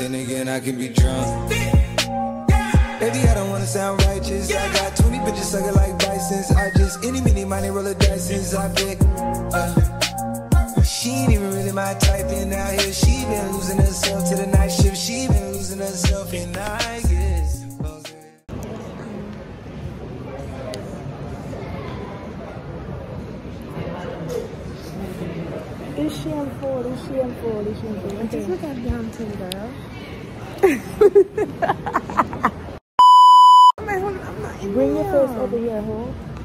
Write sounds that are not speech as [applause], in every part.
Then again, I can be drunk. Baby, I don't wanna sound righteous. I got 20 bitches sucking like Bisons. I just any mini money roll a dice since I pick. Uh, she ain't even really my type, and out here she been losing herself to the night shift. She been losing herself, and I guess. Is she? Is she? Is she? Just look at girl. [laughs] I'm, at home, I'm not in Bring your face over here, ho.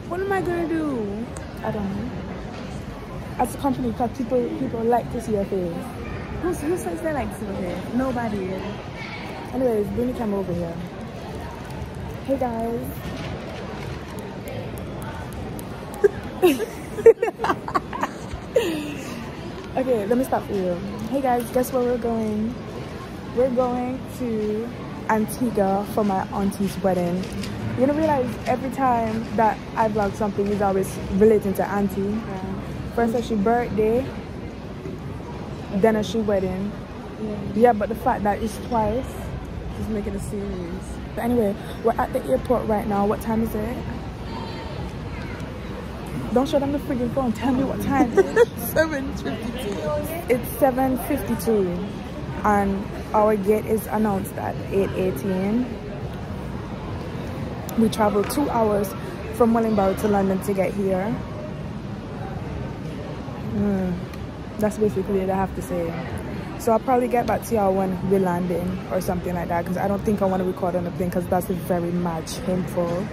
What am I gonna do? I don't know. As a company, because people, people like to see your face. Who's, who says they like to here? Nobody. Anyways, bring the camera over here. Hey guys. [laughs] okay, let me stop for you. Hey guys, guess where we're going? We're going to Antigua for my auntie's wedding. You're gonna realize every time that I vlog something is always relating to auntie. First as she birthday, then as she wedding. Yeah, but the fact that it's twice Just making a series. but anyway, we're at the airport right now. What time is it? Don't show them the freaking phone. Tell me what time it is. [laughs] 752. It's 7.52 and our gate is announced at 8.18. We traveled two hours from Wellingborough to London to get here. Mm, that's basically it I have to say. So I'll probably get back to y'all when we land in or something like that because I don't think I want to record on the plane because that's very much shameful.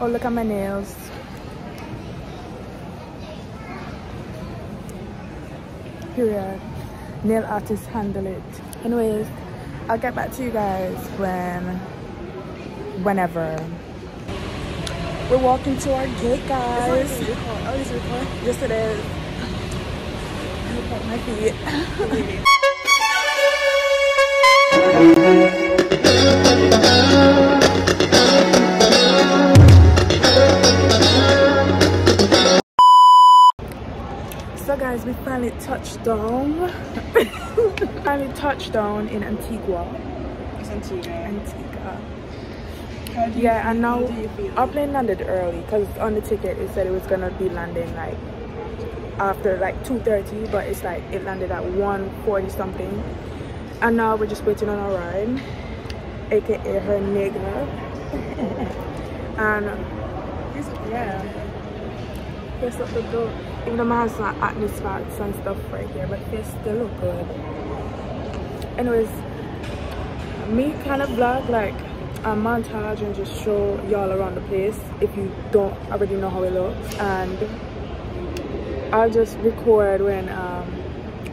Oh look at my nails. Period. Nail artist handle it. Anyways, I'll get back to you guys when whenever. We're walking to our gate guys. Oh, is? Yes it is. Look at my feet. [laughs] finally touched down in Antigua. It's Antigua. Antigua. How do you Yeah, and now How do you feel? our plane landed early because on the ticket it said it was gonna be landing like after like 2:30, but it's like it landed at 1:40 something. And now we're just waiting on our ride, aka her nigga. [laughs] and yeah. Face up the door. Even though my has some acne spots and stuff right here, but face still look good. Anyways, me kind of vlog like a montage and just show y'all around the place if you don't already know how it looks. And I'll just record when um,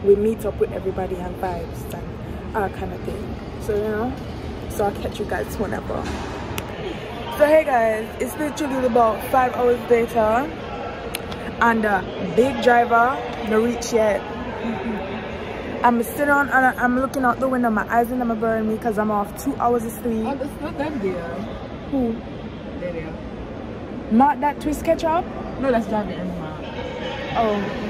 we meet up with everybody and vibes and all kind of thing. So you know, so I'll catch you guys whenever. So hey guys, it's literally about five hours later and the big driver no reach yet. I'm sitting on and I'm looking out the window, my eyes in them burning me because I'm off two hours of sleep. Oh, that's not that deal. Who? There. Not that twist ketchup? No, that's driving animal. Oh.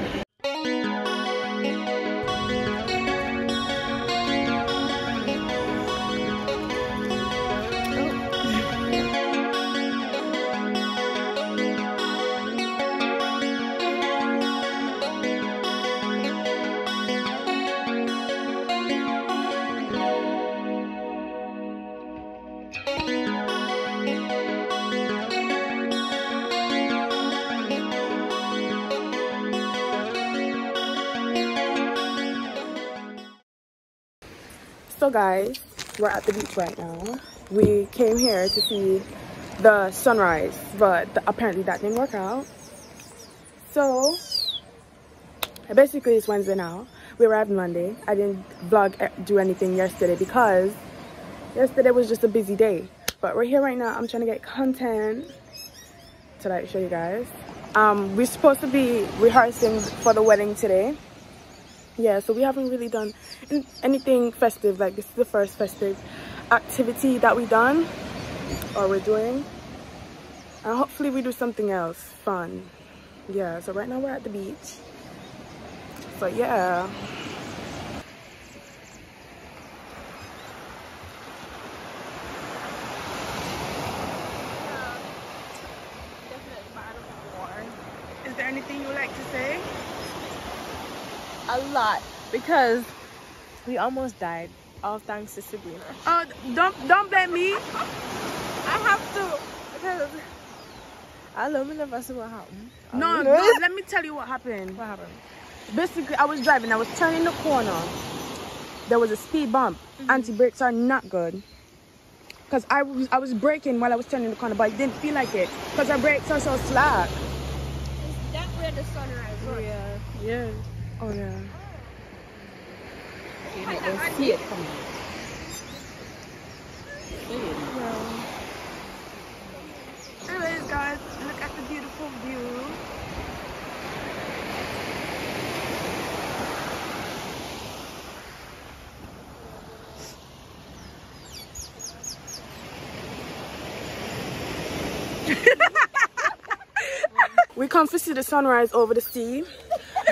So guys, we're at the beach right now. We came here to see the sunrise, but apparently that didn't work out. So basically it's Wednesday now. We arrived Monday. I didn't vlog eh, do anything yesterday because yesterday was just a busy day. But we're here right now. I'm trying to get content to like show you guys. Um, we're supposed to be rehearsing for the wedding today yeah so we haven't really done anything festive like this is the first festive activity that we've done or we're doing. And hopefully we do something else fun. Yeah so right now we're at the beach. So yeah Is there anything you would like to say? A lot. Because we almost died. All thanks to Sibrena. Oh, don't don't blame me. I have to. Because I love me never see what happened. No, no, let me tell you what happened. What happened? Basically, I was driving, I was turning the corner. There was a speed bump. Mm-hmm. Anti brakes are not good. Cause I was I was braking while I was turning the corner, but it didn't feel like it. Cause our brakes are so slack. Is that where the sunrise was? Yeah. Yeah. Oh yeah. See it coming. Anyways, guys, look at the beautiful view. [laughs] we come to see the sunrise over the sea,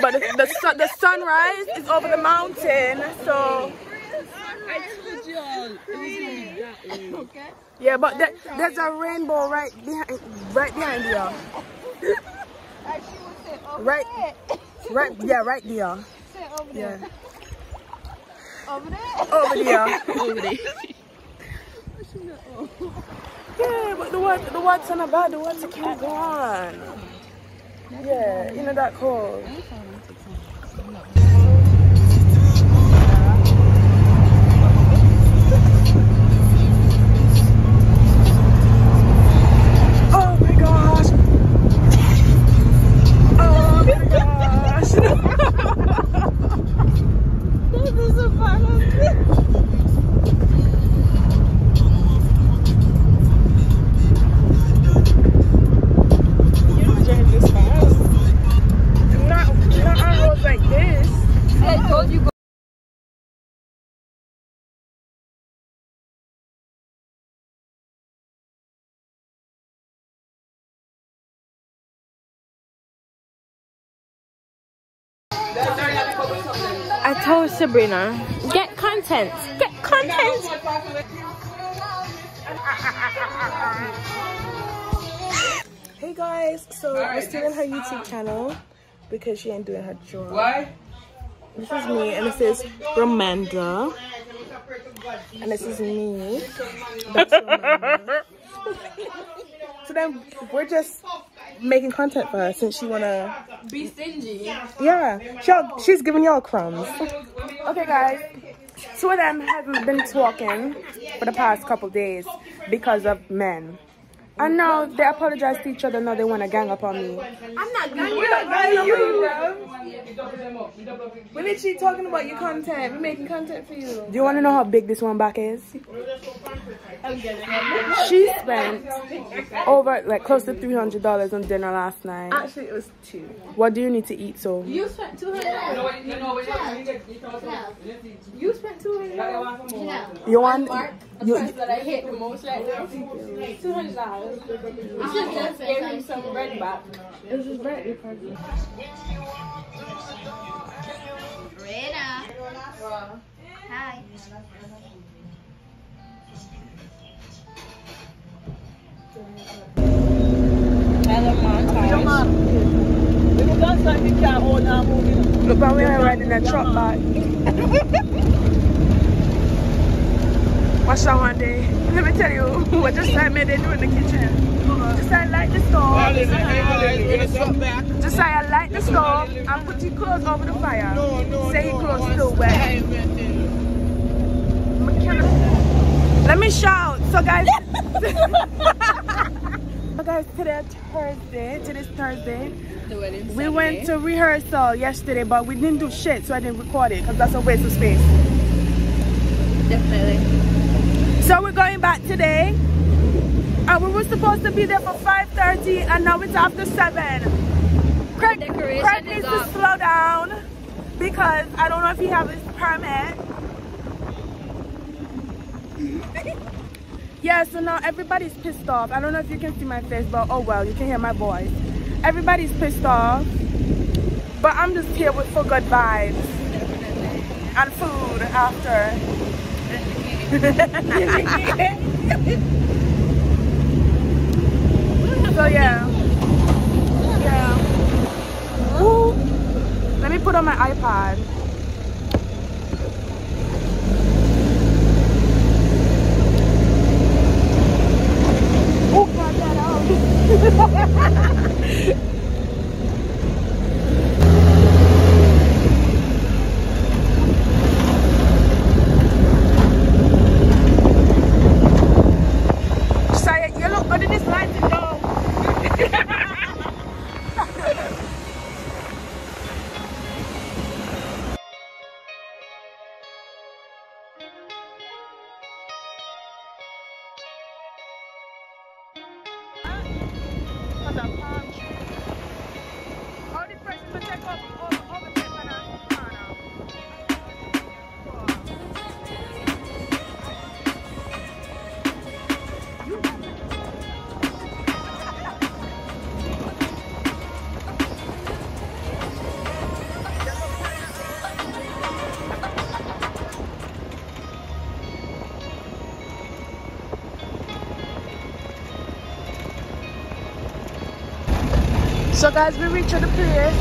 but the, the, sun, the sunrise is over the mountain, so I told you all. It was gonna be that way. Okay. yeah. But there, there's a rainbow right behind, right behind you. Like she would say, over Right. Right, yeah, right there. Over Yeah. there. Over there. Over there. [laughs] Over there. Yeah, but the water, the water's not bad. The water can go on. Yeah, you know that cold. I told Sibrena, get content. Get content. Hey guys, so we're still in her YouTube channel because she ain't doing her job. Why? This is me and this is Romanda. And this is me. That's Romanda. [laughs] so then we're just making content for her since she wanna Be stingy. Yeah, she she's giving y'all crumbs. Okay, guys. Two of them haven't been talking for the past couple days because of men. And now they apologize to each other. Now they want to gang up on me. I'm not ganging We're not ganging up on you, bro. We're literally talking about your content. We're making content for you. Do you want to know how big this one back is? She spent over like close to three hundred dollars on dinner last night. Actually, it was two. What do you need to eat? So You spent two hundred. You spent two hundred. you want you, that I hate the most right now. Two hundred dollars. You should just give him some bread back. This is bread birthday party. Rita. Hi. Look, and we are riding a truck back. [laughs] What's that one day? Let me tell you [laughs] what just I made they do in the kitchen. Just I light the stove. Just I light the stove and put your clothes over the fire. Say your clothes still wet. Let me shout. So guys. [laughs] so guys, today Thursday. Today's Thursday. The wedding. We went to rehearsal yesterday, but we didn't do shit, so I didn't record it because that's a waste of space. Definitely. So we're going back today, and we were supposed to be there for 5:30, and now it's after seven. Craig, Decoration Craig needs to slow down because I don't know if he has his permit. [laughs] yeah, so now everybody's pissed off. I don't know if you can see my face, but oh well, you can hear my voice. everybody's pissed off. But I'm just here with for good vibes and food after. So yeah. Yeah. Ooh. Let me put on my iPad. Oh, cut that out. [laughs] The palm tree. How the person up guys, we reached the place.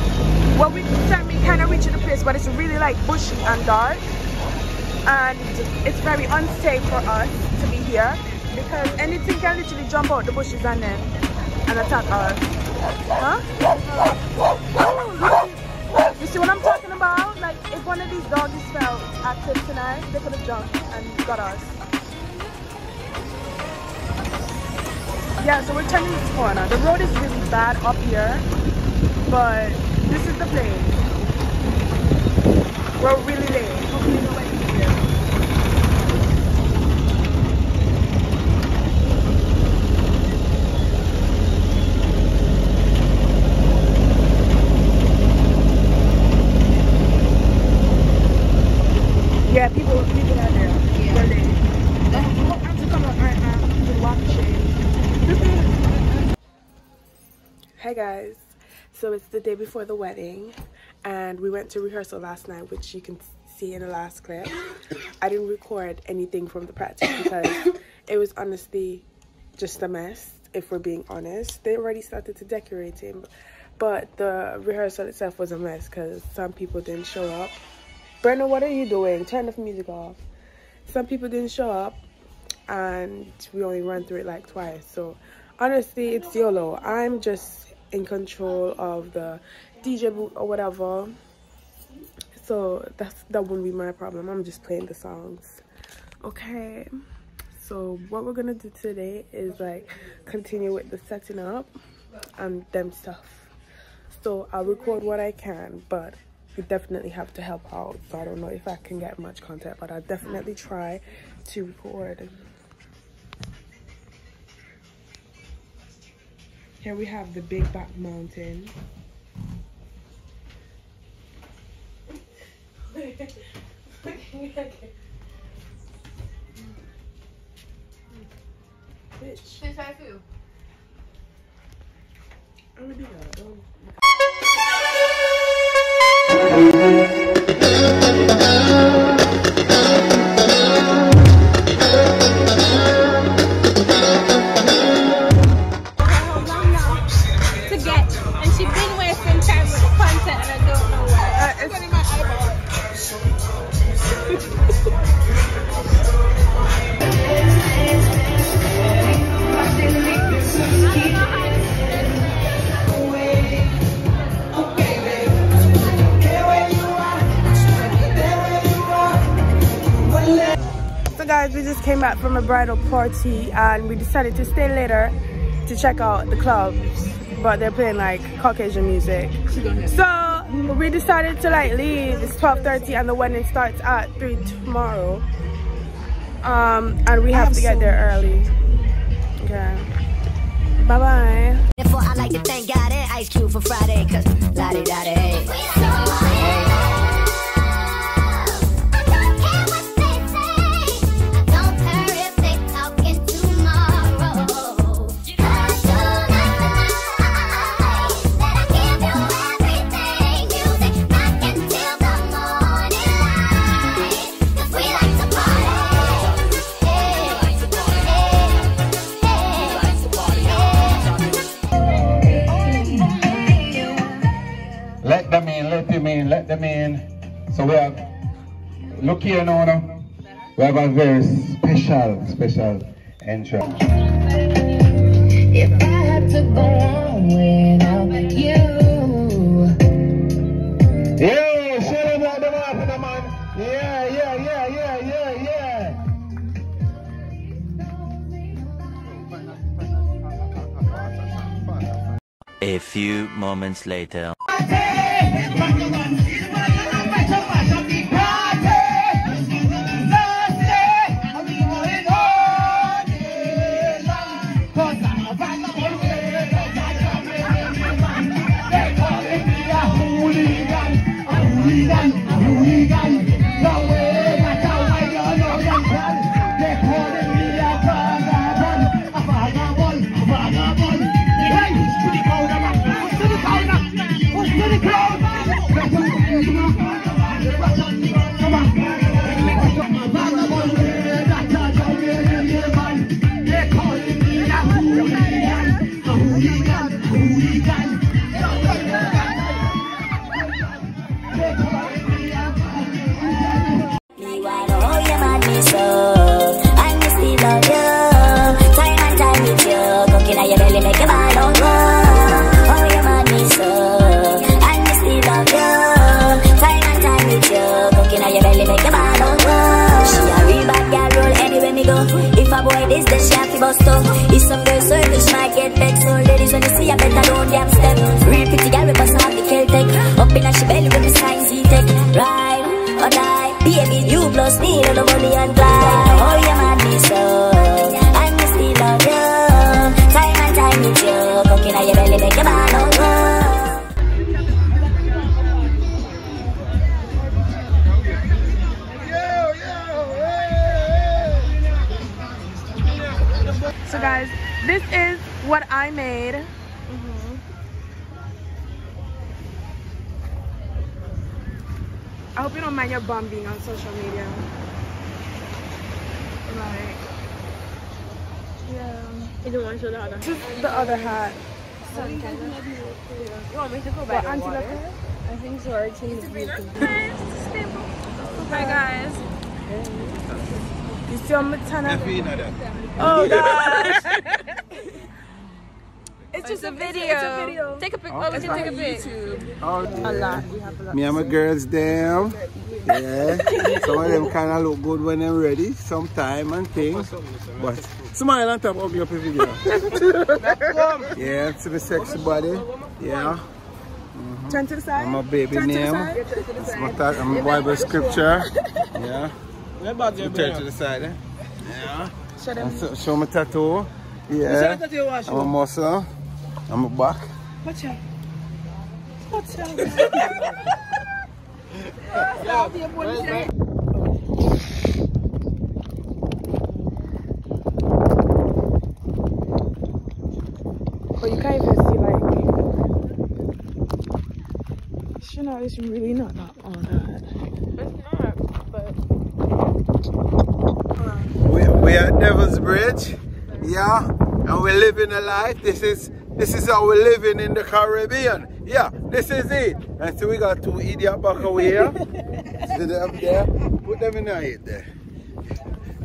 Well, we we kind of reached the place, but it's really like bushy and dark, and it's very unsafe for us to be here because anything can literally jump out the bushes and then and attack us. Huh? You see what I'm talking about? Like if one of these doggies felt active tonight, they could have jumped and got us. Yeah, so we're turning this corner. The road is really bad up here, but this is the place. We're really late. Hopefully nobody's here. Yeah, people, people are there. They're late. Uh, I have to come up. I have to walk shade. Hey guys, so it's the day before the wedding and we went to rehearsal last night which you can see in the last clip. [coughs] I didn't record anything from the practice because [coughs] it was honestly just a mess if we're being honest. They already started to decorating but the rehearsal itself was a mess because some people didn't show up. Brenda, what are you doing? Turn the music off. Some people didn't show up and we only ran through it like twice so honestly it's YOLO I'm just in control of the DJ booth or whatever. So that's that wouldn't be my problem. I'm just playing the songs. Okay. So what we're gonna do today is like continue with the setting up and them stuff. So I'll record what I can but you definitely have to help out. So I don't know if I can get much content but I'll definitely try to record Here we have the Big Back Mountain. Bitch. I already got it. Don't- to we just came back from a bridal party and we decided to stay later to check out the clubs. But they're playing like Caucasian music. So we decided to like leave. It's 12.30 and the wedding starts at 3 tomorrow. Um, and we have to get there early. Okay. Bye bye. Therefore, I like to thank God and Ice Cube for Friday, cause la here now, now. we have a very special, special entrance. If I had to go on without you. Yeah, show them like them up in the man. Yeah, yeah, yeah, yeah, yeah, yeah. A few moments later. I hope you don't mind your bum being on social media. Like, yeah. You don't want to show the other. Just the other hat. You want me to go back the Auntie water? I think so. Or change the view. Hi guys. You see how much Tana? Oh gosh. [laughs] it's just a video. It's a video. Take a pic. Oh, we can take a pic. A lot. Me and my girls them. Yeah. [laughs] Some of them kind of look good when they're ready, sometime and things. But smile on top, ugly up a video. yeah, to the sexy body. Yeah. Turn to the side. I'm a baby Turn to the name. side. It's my, ta- I'm a Bible scripture. [laughs] Yeah. You turn to the side. Eh? Yeah. Show them. And so, show my tattoo. Yeah. I'm a muscle. I'm a buck. Watch out. Watch out. [laughs] But you can't even see like. You know, it's really not that all that. We, we are at Devil's Bridge, yeah, and we're living a life. This is this is how we're living in the Caribbean. Yeah, this is it. And so we got two idiot back over here. [laughs] See them there? Put them in the head there.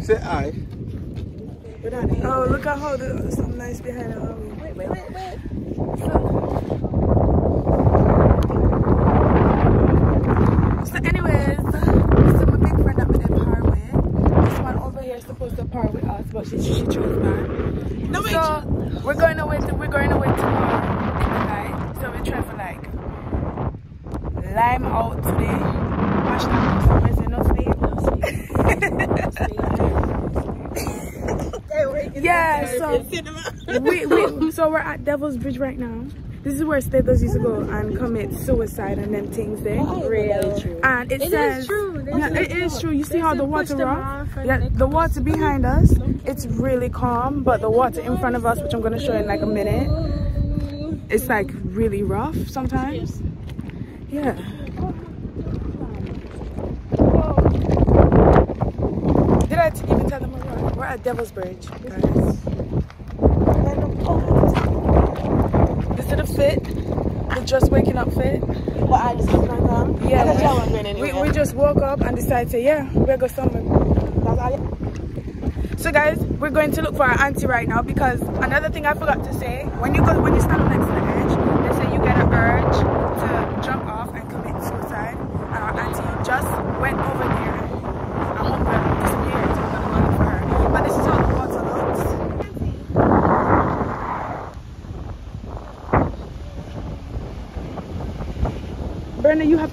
Say hi. Oh, look at how there's something nice behind her. Wait, wait, wait, wait. So, anyways, this is my big friend that we did par with. This one over here is supposed to par with us, but she, she chose not. No, so, we're going away. To, we're going away tomorrow in the night. So we try for like lime out today. Hashtag no sleep. No sleep. Yeah, so we, we so we're at Devil's Bridge right now. This is where Stathos used to go and commit suicide and them things there. Real. And it, It is says, true. They yeah, say it is push- true. You see they how the water them rough? Yeah, the water behind us, it's really calm, but the water in front of us, which I'm gonna show in like a minute, it's like really rough sometimes. Yeah. Did I t- even tell them we're at? We're at Devil's Bridge, guys. This is a fit, the just waking up fit. I just like. Yeah, That's how I'm we, we, just woke up and decided to yeah, we'll go somewhere. So guys, we're going to look for our auntie right now because another thing I forgot to say, when you go when you stand next to the edge, they say you get an urge to jump off and commit suicide. And our auntie just went over there. Our homegirl disappeared, so we're gonna go look for her. But this is how the water looks.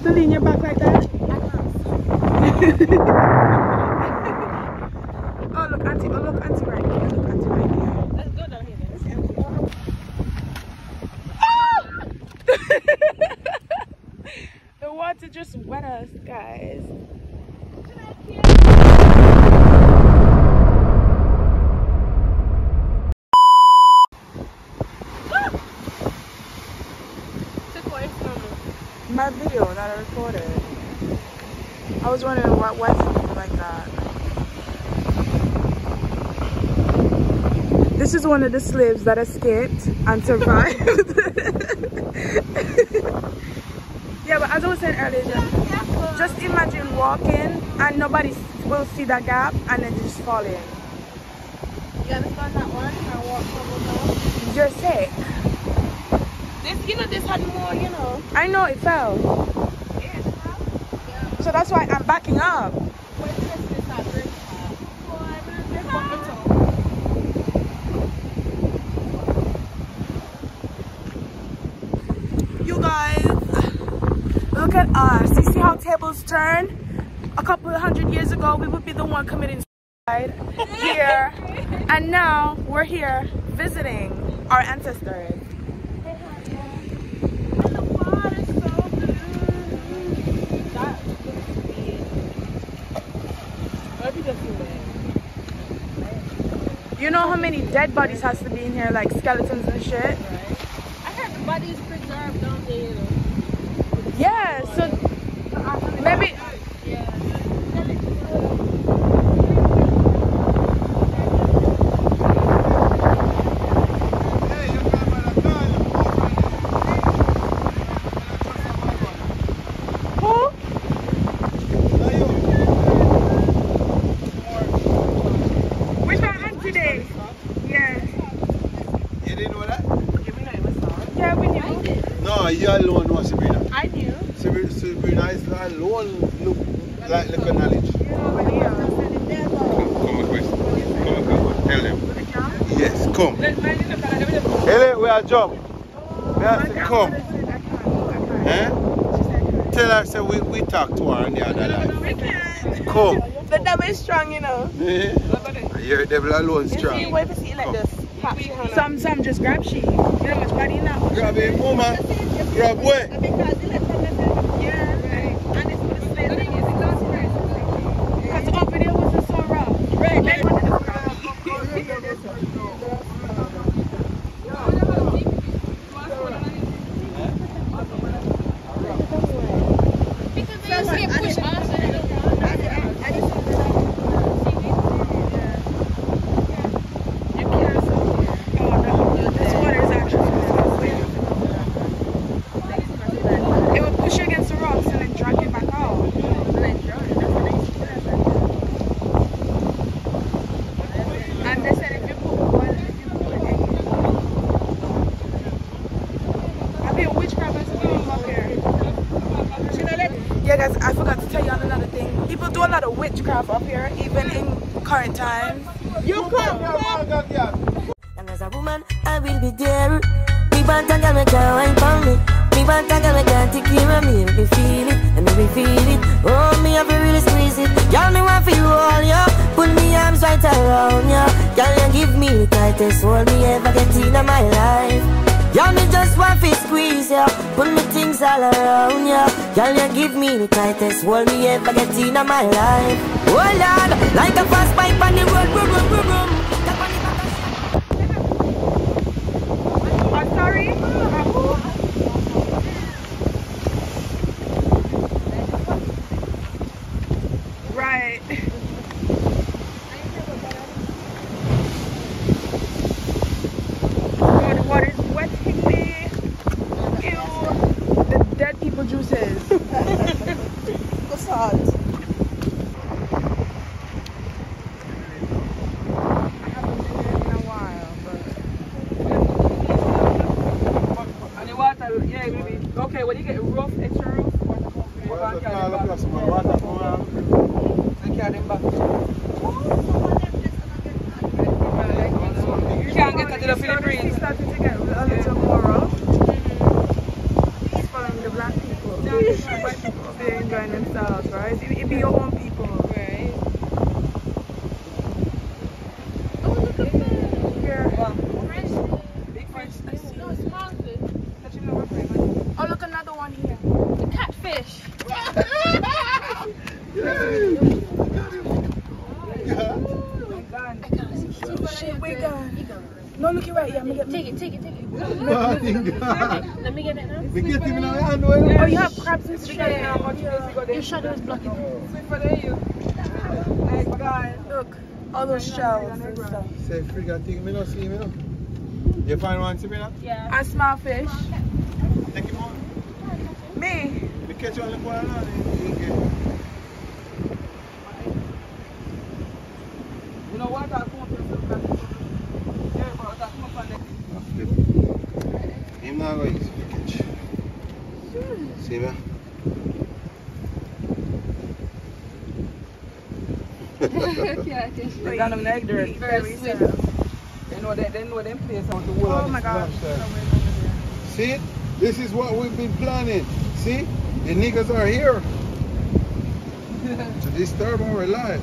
Brenda, you have to lean your back like that. [laughs] oh look, auntie! Oh look, auntie right here. Look, auntie right here. Let's go down here. The water just wet us, guys. Took away from My video that I recorded. I was wondering why why is it like that. This is one of the slaves that escaped and survived. yeah, but as I was saying earlier, just, just imagine walking and nobody will see that gap and then just fall in. You understand that one? I walk over You're sick. This, you know, this had more, you know. I know it fell. Yeah, it fell. Yeah. So that's why I'm backing up. You guys, look at us. You see how tables turn? A couple of hundred years ago, we would be the one committing suicide here. [laughs] And now we're here visiting our ancestors. You know how many dead bodies has to be in here, like skeletons and shit? I heard the body is preserved, don't they? Yeah, so maybe who? Which one aunt today? Yeah. You didn't know that? Yeah, we knew. No, you alone know Sibrena. I knew. Sibrena, Sibrena is alone look like little knowledge. Over here. Come request. Come come. Tell them. Yes, come. Hele, we are. We have to come. Eh? Tell her say we, we talk to her on the other line. Come. The devil is strong, you know. Eh? Your devil alone You see, strong. wait to see it like this. Pop Some some just grab she. You know how much body in that? Grab it, woman. Grab what? Because the up video wasn't so rough. Right. This water is actually It will push you against the rocks and then drag you back out. And they said if you put one, if you put it in. I mean, witchcraft has to come up here. Yeah, guys, I forgot to tell you on another thing. People do a lot of witchcraft up here, even in current times. You come, And as a woman, I will be there. Me want a girl me can wine for me. Me want a girl me can take care of me. Make me feel it, and make me feel it. Oh, me have to really squeeze it. Girl, me want feel all ya. Put me arms right around ya. Girl, you give me the tightest hold me ever get in my life. Girl, me just want to squeeze ya. Put me things all around ya. Girl, you give me the tightest hold me ever get in my life. Oh Lord, like a fast pipe on the road, road, road. Tap on the back of I'm sorry? Right. Oh, the water is wetting me. Ew. The dead people juices. rough, extra rough. Water call up us, man. Water come around. You can't get to the Philippines. starting to get a little more rough. It's following the black people. The white people, they're enjoying themselves, right? It, it be your own people. Right. Here. Big fish. No, small fish. Oh, look, another one here. The catfish. Shit, we gone. No, look, you're right. Yeah, I'm gonna get Take it, take it, take it. Fucking God. Let me get it now. We get him in our hand, well. Oh, you have crabs and shrimp. Your shadow is blocking. Look, all those shells and stuff. Say, frigga thing, me no see me no. You find one, see me no? Yeah. And small fish. Take him on. Me. Me catch one look one on it. You get. You know what? I'll come up with Yeah, but I'll come up on it. Ah, flip. Him not go easy to catch. See me? Yeah, it is. They got them egg. Very sweet. They know that they know them place on the world. Oh my god. See? This is what we've been planning. See? The niggas are here [laughs] to disturb our life.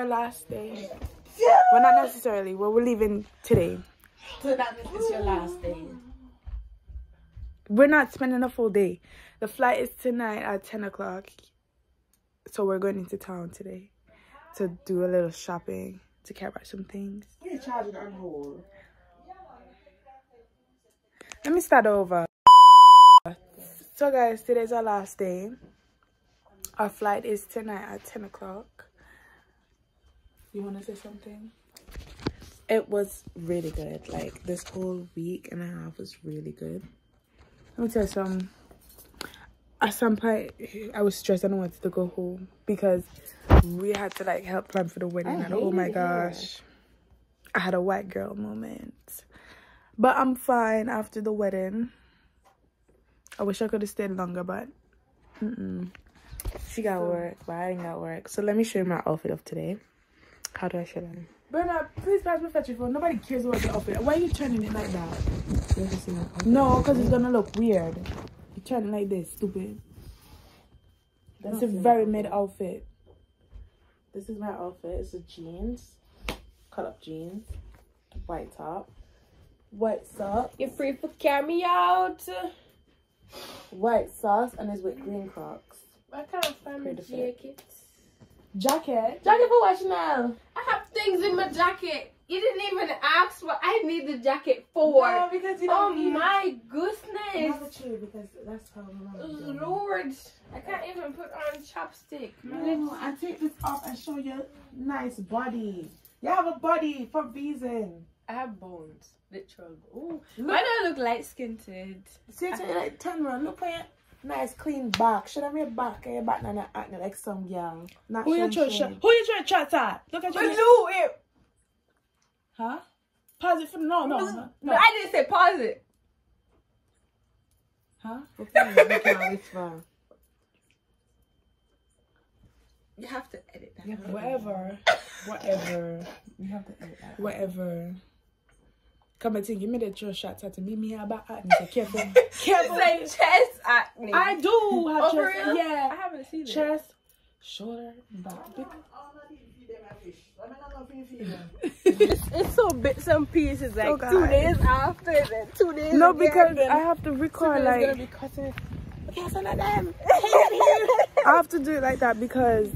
Our last day. Well, not necessarily. Well, we're leaving today. So that means it's your last day. We're not spending a full day. The flight is tonight at 10 o'clock. So we're going into town today to do a little shopping, to care about some things. Let me start over. So guys, today's our last day. Our flight is tonight at 10 o'clock. You want to say something? It was really good. Like this whole week and a half was really good. Let me tell you some. At some point, I was stressed and I wanted to go home because we had to like help plan for the wedding. And oh my gosh, I had a white girl moment. But I'm fine after the wedding. I wish I could have stayed longer, but mm-mm. she got work, but I didn't got work. So let me show you my outfit of today. How do I show them? Bernard, please pass me fetch your phone. Nobody cares about the outfit. Why are you turning it like that? No, because it's gonna look weird. You turn it like this, stupid. That's a very mid outfit. This is my outfit. It's a jeans, cut up jeans, white top, white sock. You're free for carry out. White socks and it's with green Crocs. I can't find my Pretty fit. jacket. Jacket. Jacket for what Chanel? I have things in my jacket. You didn't even ask what I need the jacket for. No, because you oh don't need my it. goodness. Not true because that's how my mom. Lord, I can't even put on chopstick. No, I take this off and show you nice body. You have a body for reason. I have bones, literal. Ooh, why do I look light skinned? See, it's like turn around. Look at your nice clean back. Should have your back and your back not acting like some girl. Not Who you shame, trying shame. to Who you trying to chat at? Look at you. Blue it. Eh. Huh? Pause it for no, no, no. no. I didn't say pause it. Huh? We can't whisper. You have to edit that. Whatever. Whatever. You have to edit that. Whatever. Come and give me the true shots to meet me about acne. So careful. [laughs] careful. It's like chest acne. I do have Oh, for chest. real? I Yeah. haven't seen it. Chest, shoulder, back. It's, it's so bits and pieces. Like Oh, two days after, then two days. No, because then I have to record it's gonna like be cutting. Okay, some of them. [laughs] I have to do it like that because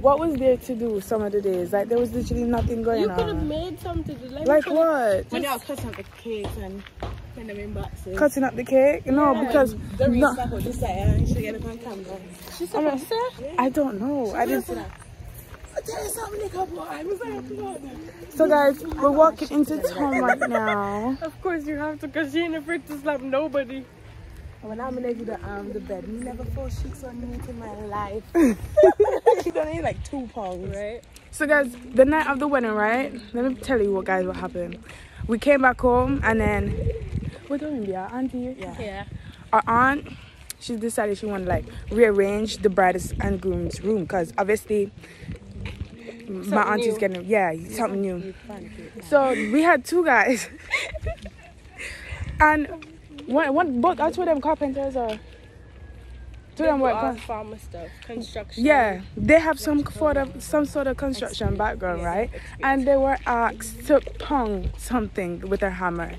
what was there to do some of the days? Like there was literally nothing going on. You could have made something to like. Like what? When y'all cut up the cakes and put them in boxes. Cutting up the cake? No, because the no, restock was just like, uh, you should get it on camera. She supposed to. I don't know. I didn't. I tell you something, nigga, boy. I was like, So guys, we're walking into town right now. Of course you have to, cause she ain't afraid to slap nobody. When I'm gonna do the um the bed, never fold sheets on me in my life. she don't need like two pounds. Right. So guys, the night of the wedding, right? Let me tell you what guys what happened. We came back home and then what doing we are auntie? Yeah. Yeah. Our aunt, she decided she wanted like rearrange the bride's and groom's room because obviously my auntie's new. getting yeah something new. So we had two guys, [laughs] and one one are two of them carpenters are. two of them work. Farmer stuff, construction. Yeah, they have some sort of some sort of construction background, right? And they were asked to pong something with a hammer.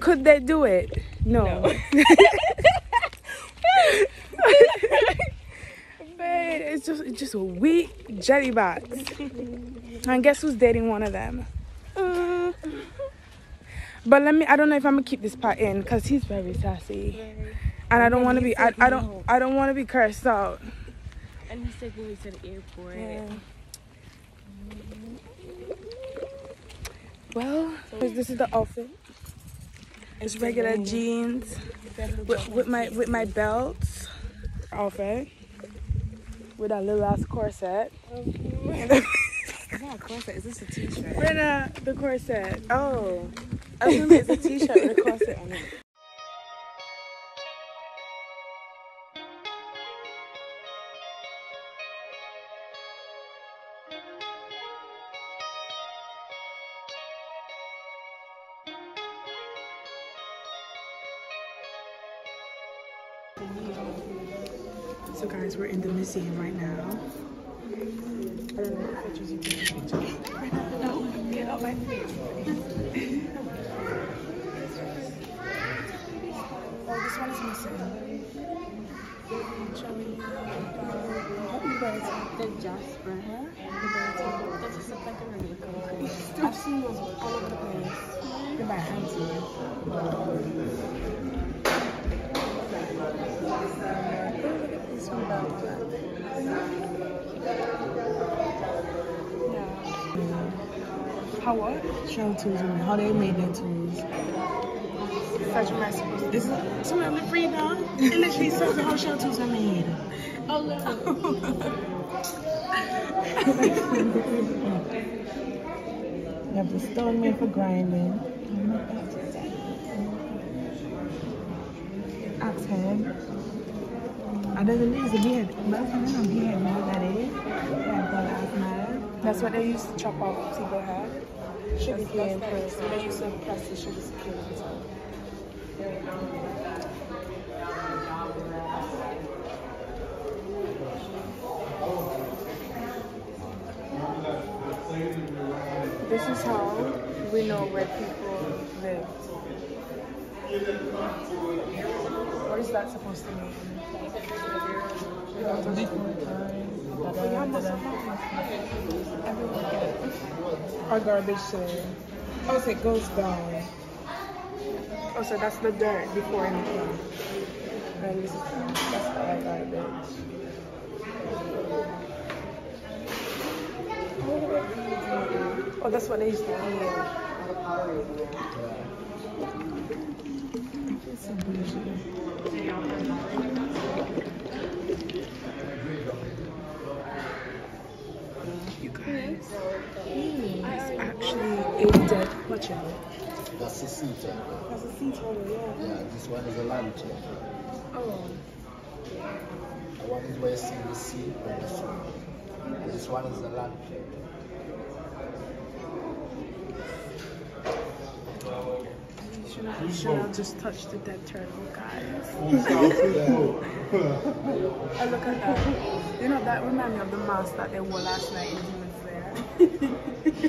Could they do it? No. [laughs] [laughs] Babe, it's just it's just weak jelly bats. And guess who's dating one of them? Mm. But let me I don't know if I'm gonna keep this part in because he's very sassy. And I don't wanna be I, I don't I don't wanna be cursed out. And he's taking me to the airport. Well, this is the outfit. It's regular jeans with, with my with my belts outfit with a little ass corset. It's [laughs] not a corset. Is this a t-shirt? With uh, the corset. Oh, I a t-shirt on. So guys, we're in the museum right now. I don't know pictures you can this one is missing. Showing you uh, the birds. The Jasper. The. That's just like a really. I've seen those all over the place. They're by hand This one Yeah. How what? Shell tools and how they made their tools. Such a mess. This is smell the free now. It literally says how shell tools are made. Oh no. You [laughs] have the stone made for grinding. Axe head. And then the laser behead. But I don't know behead, you know what that is? Yeah, called axe. That's what they used to chop off people head. Sugar cane first. They used to press the sugar cane on top. This is how we know where people live. What is that supposed to mean? Our garbage sale. Oh, it goes down. Oh, so that's the dirt before anything. And that's our garbage. Oh, that's what they used to eat. You guys, I actually ate dead. Watch out. That's a seat. That's a sea turtle, yeah. Yeah, this one is a lamb chip. Oh. One is where you see the sea and the sun. This one is the land. Should I, should I just touch the dead turtle, guys? [laughs] [laughs] Oh, look at that. You know, that reminds me of the mask that they wore last night in Demon Slayer.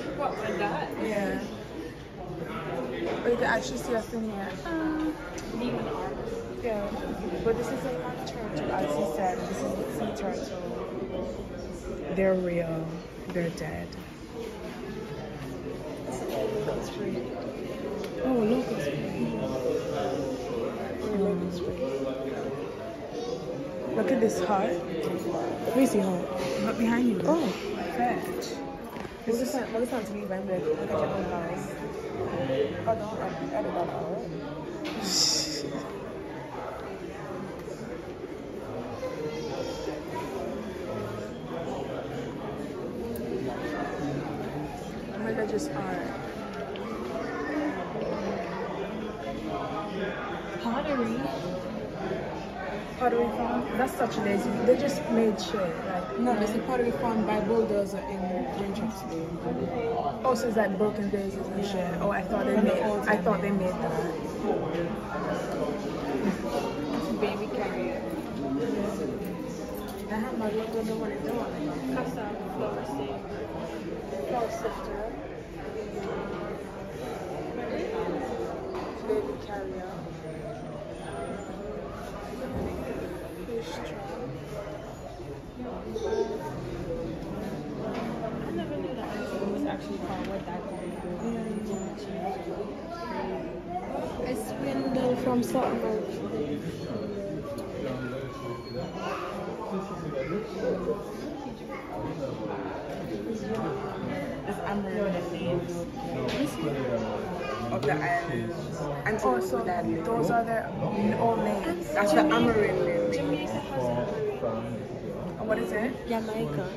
[laughs] What was that? Yeah. But you can actually see us in here. Um, yeah. But this is a turtle, as he said. This is a sea turtle. They're real. They're dead. Oh, locust tree. Locust. Look at this hut. Crazy heart? Look behind you. Oh, fetch. This is what it sounds to me when look at your own house. Oh, don't edit that out. Religious art. Pottery. Pottery farm. That's such a lazy. They just made shit. Like No, it's a pottery farm by bulldozer in Gentry today. oh, so it's like broken vases and shit. Oh, I thought they From the made. I thought they made that. Baby carrier. I have my look on the one in door. Casa flower stain. Flower sifter. Baby carrier. Fish trap. I never knew that it was actually called what that called. A swindle from Suttonburg. It's Amarillo names of the islands. And Oh, so those are the old names. That's the Amarillo names. What is it? Jamaica.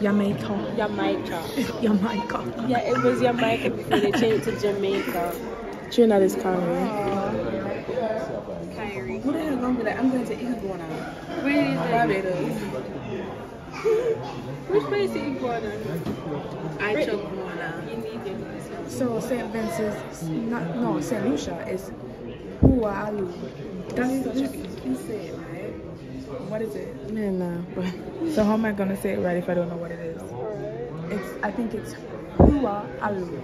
Jamaica. Jamaica. [laughs] Jamaica. Yeah, it was Jamaica before they changed it to Jamaica. Trinidad is Kyrie. Uh, Kyrie. Who the hell gonna be like, I'm going to Iguana. Where is it? Barbados. Which place is Iguana? I took Iguana. You need your. So St. Vincent's, not, no, St. Lucia is Hualu. That's such a You say it, right? What is it? Yeah, no. So how am I gonna say it right if I don't know what it is? It's I think it's Hua Alu.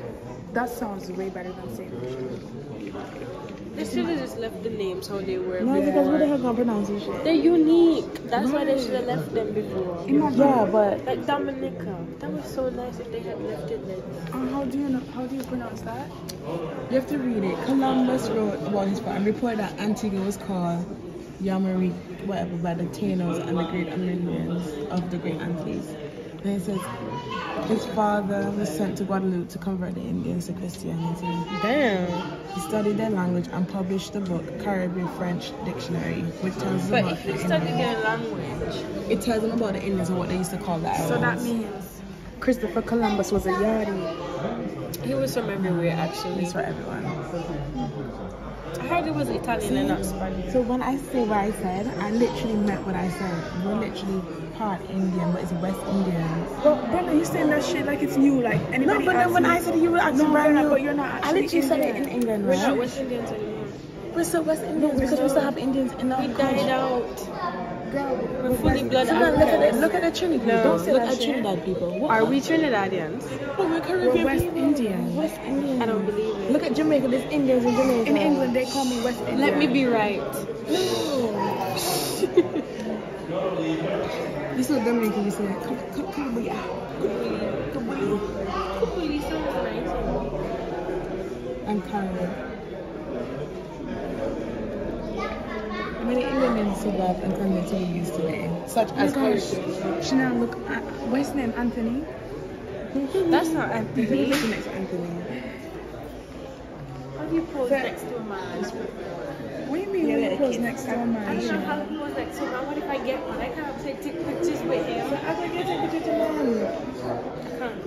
That sounds way better than saying Lucia. They should have just left the names how they were. No, before. because who the hell gonna pronounce this shit? They're unique. That's why they should have left them before. Yeah, but Like Dominica. That was so nice if they had left it like uh, how do you know? How do you pronounce that? You have to read it. Columbus wrote about his part and reported that Antigua was called Yamari, whatever, by the Tainos and the great Amerindians of the Great Antilles. And it says his father was sent to Guadeloupe to convert the Indians to Christianity. Damn. He studied their language and published the book Caribbean French Dictionary, which tells us But about if the you study Indians. their language, It tells them about the Indians and what they used to call that. So that means Christopher Columbus was a yardie. he was from everywhere actually. it's for everyone. I heard it was Italian and not Spanish. So when I say what I said, I literally meant what I said. We're literally part Indian, but it's West Indian. But Brenda, you saying that shit like it's new, like anybody No, but then when me- I said it, you were acting No, brand new. but you're not I actually literally said it in Indian. England, We're not right? West Indians anymore. We're still West Indians because we still have Indians in our We country. died out. Girl, We're fully blood so look at the, look at the Trinity. No, Don't say look that at. Trinidad people. What? Are we Trinidadians? But we're Caribbean We're West people. Indian. West Indian. I don't believe it. Look at Jamaica. There's Indians in Jamaica. In England, they call me West Indian. Let me be right. No. [laughs] This is what Dominican you say. Kubuya. Kubuya. Kupuli sounds nice. I'm Caribbean. Many Indians survive and continue to use today, such as Oh my gosh. Caribbean. Chanel, look, uh, what's his name? Anthony? That's not Anthony. Look next to Anthony. How do you pose next to a man? What do you mean Yeah, when like he pose kids. next to a I don't know man? how he was next to a man. What if I get one? I can't take take pictures with him. I can get a picture to man. I can't.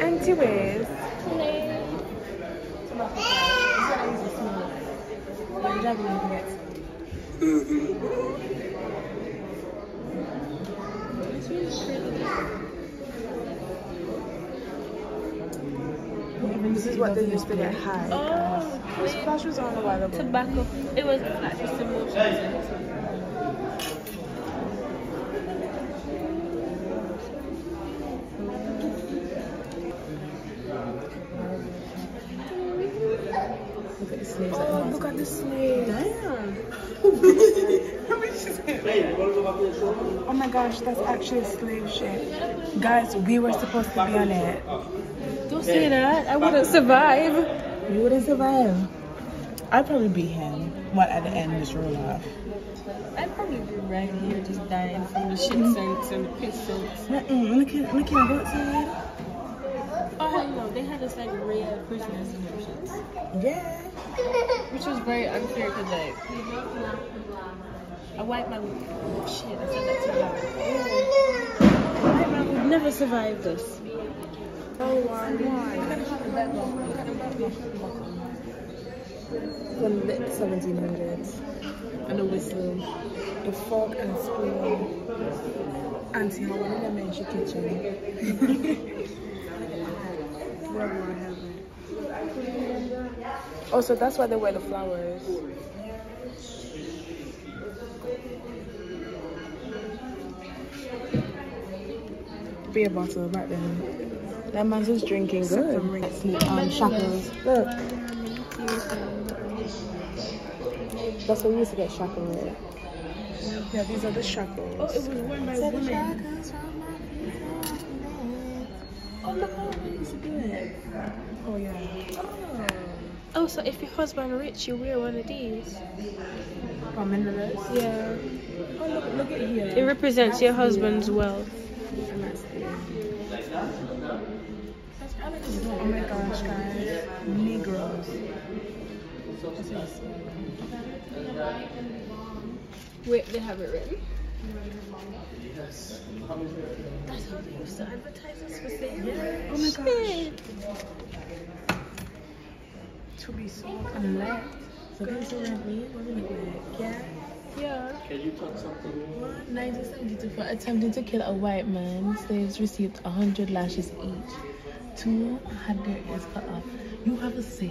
Anyways, You're driving me nuts. This is what they used to get high. Oh, This flash was on a while ago. tobacco. It was not just emotions. Look at the slaves. Oh, look at the slave. Oh my gosh, that's actually a slave ship. Guys, we were supposed to be on it. Don't say that. I wouldn't survive. You wouldn't survive. I'd probably beat him. What at the end just roll off. I'd probably be right here just dying from the shit mm-hmm. sense and the piss sense. Mm-mm, look at look at outside. Oh, hell no. They had us like real prisoners and shits. Yeah. Which was very unfair because like, a white man would, oh, shit, I said that too loud. A white would never survive this. Oh, why? Why? The lit 1700s. And a whistle. The fork and spoon. Auntie, how one of them in she kitchen. [laughs] Oh, so that's why they wear the flowers. Beer bottle back then. That man's just drinking good. Um, shackles. Look. That's what we used to get shackles with. Yeah, these are the shackles. Oh, it was worn by women. Oh, look how we used to do it. Oh yeah. Oh, so if your husband rich, you wear one of these. From in the. Yeah. Oh look, look at here. It represents your husband's wealth. Oh my gosh, guys. Negroes. Wait, they have it written? That's how they used to advertise us for sale. Oh my gosh. To be sold and let. So this is what we what we look like. Yeah. Yeah. 1972 for attempting to kill a white man, slaves received 100 lashes each. Two had their ears cut uh, off. Uh, you have a sick.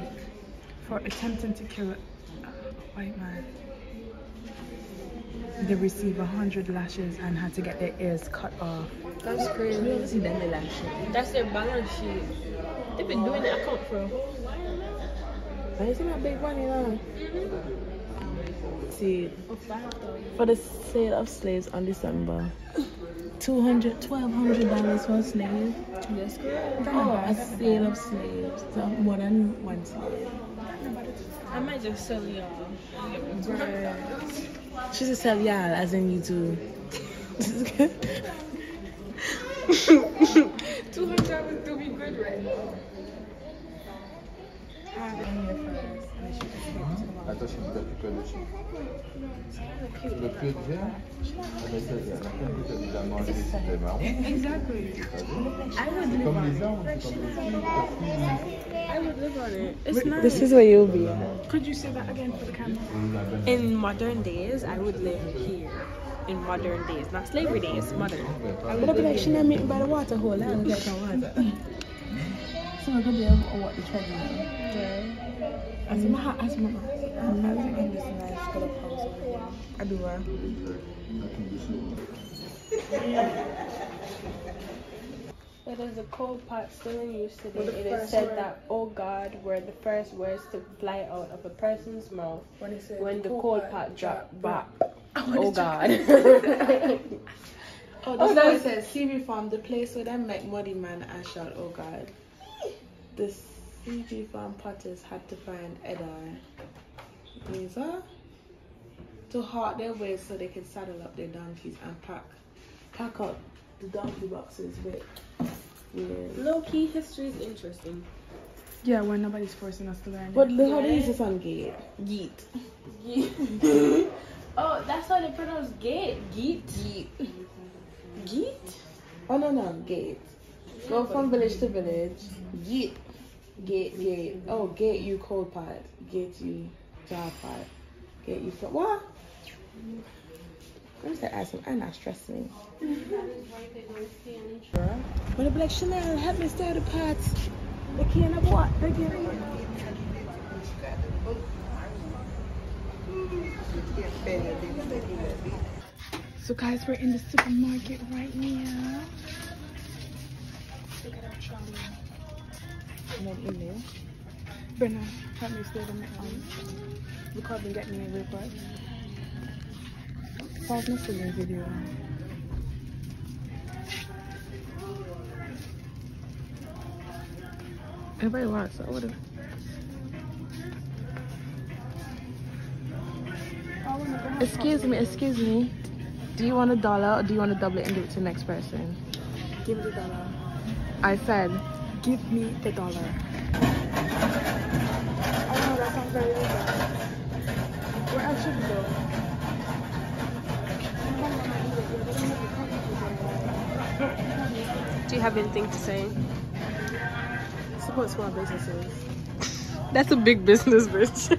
For attempting to kill a white man. They received a hundred lashes and had to get their ears cut off. That's crazy. never see them the lashes. That's their balance sheet. They've been doing it that account for. But isn't that big money now? Mm-hmm. See, Oh, five thousand. for the sale of slaves on December. [laughs] 200 $1,200 for a slave. That's good. Oh, a sale of slaves. So more than one slave. I might just sell y'all. She's a sell y'all, as in you two. [laughs] Two hundred would do me good, right? I thought she was the people that she. Le pied de verre avec la crème que tu as déjà mangé, c'était marrant. Exactly. C'est comme les arbres, c'est comme les fruits. I would live on it. It's nice. This is where you'll be. Could you say that again for the camera? In modern days, I would live here. In modern days, not slavery days, modern. But I'll be like, she not meeting by the water hole. I don't get no water. [laughs] So I could be able to walk the treadmill. I see my I see my I'm in this nice color house over here. I do But there's a cold pot still in use today. It is said that, oh God, were the first words to fly out of a person's mouth When when the cold pot dropped back. Oh God. [laughs] Oh, that's what it says. Sea View Farm, the place where they make muddy man and shout, oh God. The Sea View Farm potters had to find Edar Blazer to halt their ways so they could saddle up their donkeys and pack pack up the donkey boxes with with Low key history is interesting. yeah, when nobody's forcing us to learn. But it. look how they use this on gate. Geet. [laughs] oh, that's how they pronounce gate. Geet. Geet. Geet? Oh no no, gate. Go from village to village. Gate. Gate, get Oh, get you cold pot. Get you jar pot. get you from what? I'm just ask him. I'm not stressing me. When I be like Chanel, help me stir the pot. The can of what? The can of what? So guys, we're in the supermarket right now. Look at our trolley. And then there. Brenna, help me stir them um, record and get me a report. Pause my singing video. Everybody wants, so I would've. Excuse me, excuse me. Do you want a dollar or do you want to double it and give it to the next person? Give me the dollar. I said, give me the dollar. Oh no, that sounds very over. Where else should we go? Do you have anything to say? Support small businesses. [laughs] That's a big business, bitch.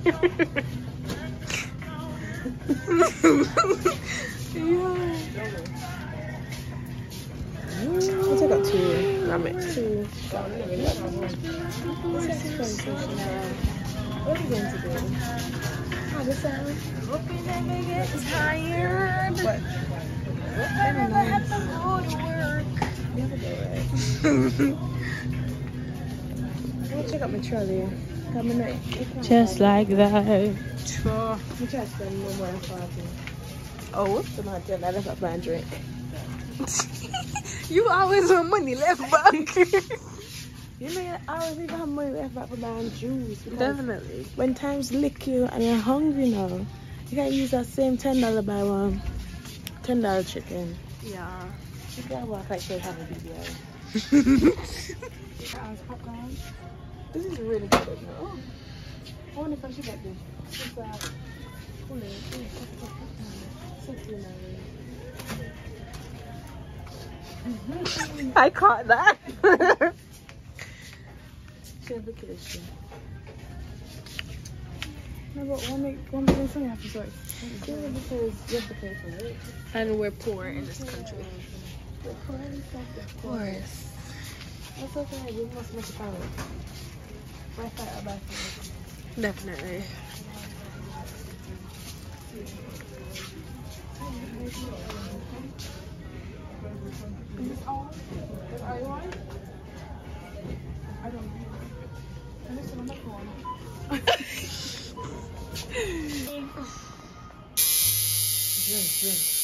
I'll take out two. Not me. What are you going to do? Oh, this sound. Hope you never get tired. What? Never have to go to work. Never do it. I'll check out my trolley. Got night. Just like that. Sure. We try to spend no more than 40. Oh, So my ten, I left up my drink. [laughs] you always want money left back. You know, I always even have money left back for buying juice. Definitely. When times lick you and you're hungry now, you can use that same ten dollar buy one ten dollar chicken. Yeah. You can walk like you have a BBL. This is really good. Oh, I wonder if I should get this. It's uh, cool. Sixteen dollars. I caught that. Certification. No, but one make one make something have to because you have to pay for it. and we're poor in this country. Of Of course. That's okay. We must make a power. Buy five, I buy five. Definitely. Is this all? All you want? I don't know. I listen on my phone. drink, drink.